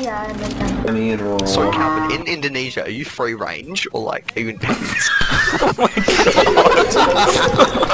yeah, I understand. I mean, well, Sorry, Calvin. In Indonesia, are you free range or like are you in? Oh my god.